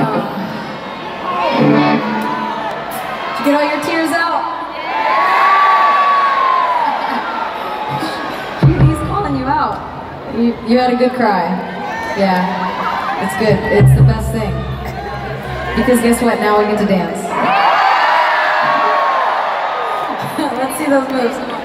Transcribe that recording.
Did you get all your tears out? He's calling you out. You, you had a good cry. Yeah, it's good. It's the best thing. Because guess what? Now we get to dance. Let's see those moves.